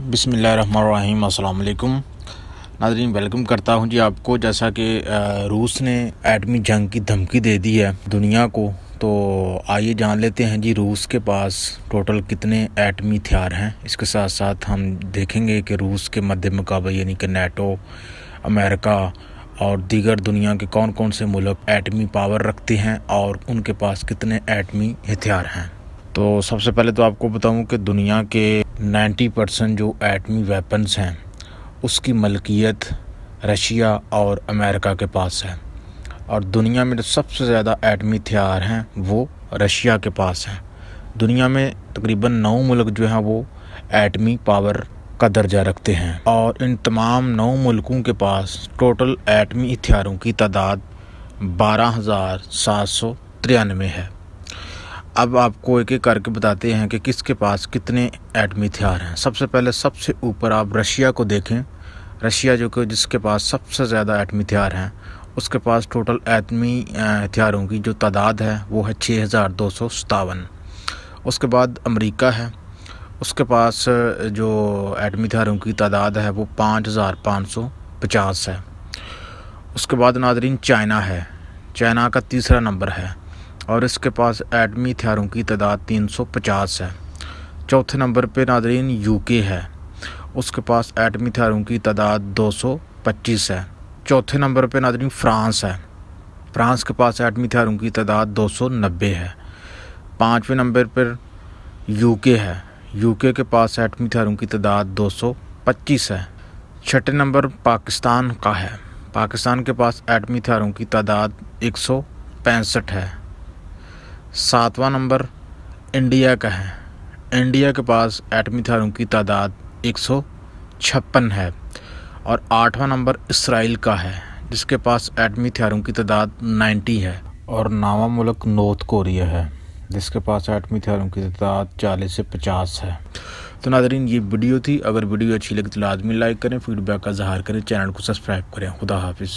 बिसमीम अल्लाम नाजरीन, वेलकम करता हूँ जी आपको। जैसा कि रूस ने एटमी जंग की धमकी दे दी है दुनिया को तो आइए जान लेते हैं जी रूस के पास टोटल कितने एटमी हथियार हैं। इसके साथ साथ हम देखेंगे कि रूस के मध्य मुकाबले, यानी कि नेटो, अमेरिका और दीगर दुनिया के कौन कौन से मुल्क एटमी पावर रखते हैं और उनके पास कितने एटमी हथियार हैं। तो सबसे पहले तो आपको बताऊँ कि दुनिया के 90 परसेंट जो एटमी वेपन्स हैं, उसकी मलकियत रशिया और अमेरिका के पास है। और दुनिया में जो सबसे ज़्यादा एटमी हथियार हैं, वो रशिया के पास हैं। दुनिया में तकरीबन नौ मुल्क जो हैं, वो एटमी पावर का दर्जा रखते हैं। और इन तमाम नौ मुल्कों के पास टोटल एटमी हथियारों की तादाद बारह हज़ार सात सौ तिरानवे है। अब आपको एक एक करके बताते हैं कि किसके पास कितने एटमी हथियार हैं। सबसे पहले सबसे ऊपर आप रशिया को देखें। रशिया जो कि जिसके पास सबसे ज़्यादा एटमी हथियार हैं, उसके पास टोटल एटमी हथियारों की जो तादाद है, वो है छः हज़ार दो सौ सतावन उसके बाद अमेरिका है। उसके पास जो एटमी हथियारों की तादाद है, वो पाँच हज़ार पाँच सौ पचास है। उसके बाद नादरीन चाइना है। चाइना का तीसरा नंबर है। और इसके पास एटमी हथियारों की तादाद 350 है। चौथे नंबर पे नादरीन यूके है। उसके पास एटमी हथियारों की तादाद 225 है। चौथे नंबर पे नादरीन फ्रांस है। फ्रांस के पास एटमी हथियारों की तादाद 290 है। पाँचवें नंबर पर यूके है। यूके के पास एटमी हथियारों की तादाद 225 है। छठे नंबर पाकिस्तान का है। पाकिस्तान के पास एटमी हथियारों की तादाद एक सौ पैंसठ है। सातवां नंबर, इंडिया का है। इंडिया के पास एटमी हथियारों की तादाद एक सौ छप्पन है और आठवां नंबर इसराइल का है, जिसके पास एटमी हथियारों की तादाद नाइन्टी है और नावा मुल्क नॉर्थ कोरिया है, जिसके पास एटमी हथियारों की तादाद चालीस से पचास है। तो नाजरीन, ये वीडियो थी। अगर वीडियो अच्छी लगी तो लाजमी लाइक करें, फीडबैक का इजहार करें, चैनल को सब्सक्राइब करें। खुदा हाफिज़।